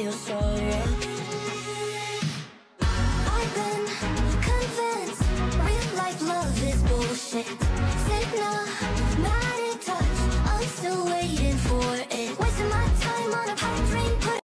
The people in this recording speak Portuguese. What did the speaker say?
feel so real